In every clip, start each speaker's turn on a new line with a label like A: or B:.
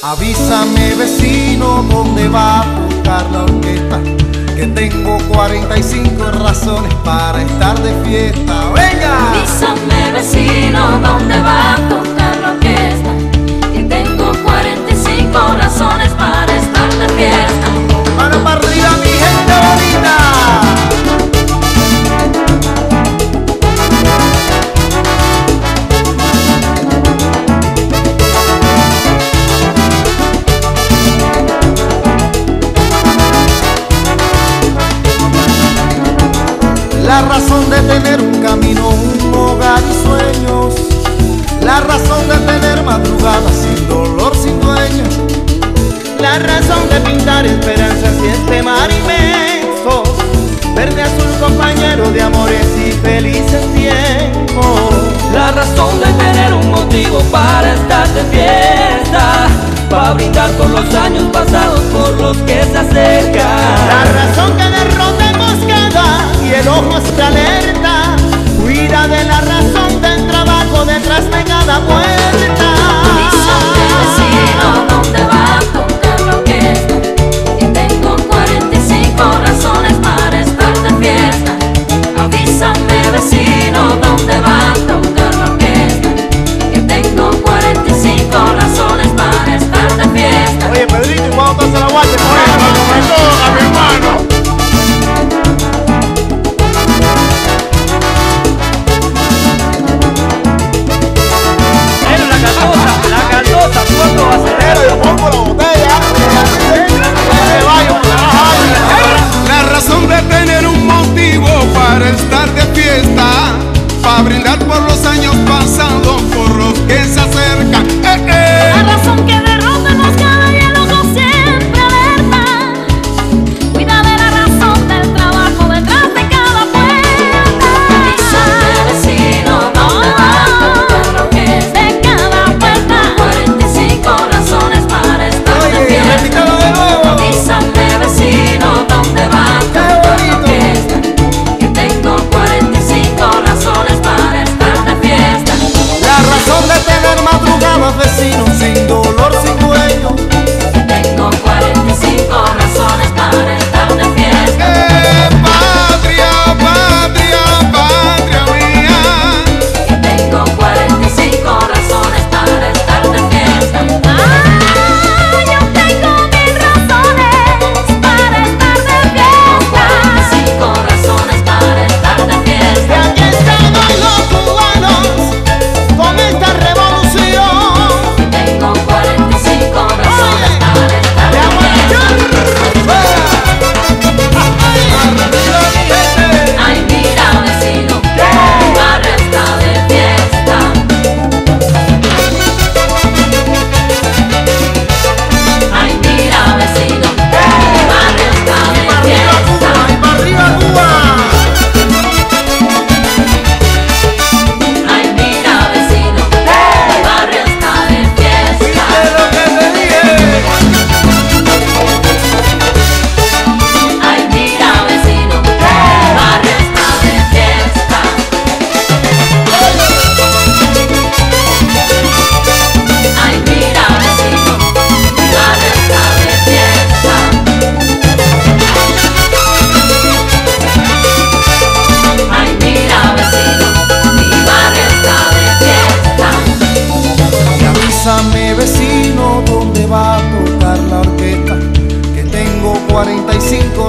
A: Avísame vecino dónde va a apuntar la orquesta Que tengo 45 razones para estar de fiesta. ¡Venga!
B: Avísame vecino dónde va a La
A: razón de tener un camino, un hogar y sueños. La razón de tener madrugada sin dolor, sin dueño.
C: La razón de pintar esperanzas y este mar inmenso. Verde azul compañero de amores y felices tiempos.
D: La razón de tener un motivo para estar de fiesta. Para brindar con los años amor. los
E: años pasados por los que se acercan.
B: jugaba vecino
A: sin dolor, sin dueño.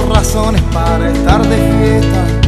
B: razones para estar de fiesta.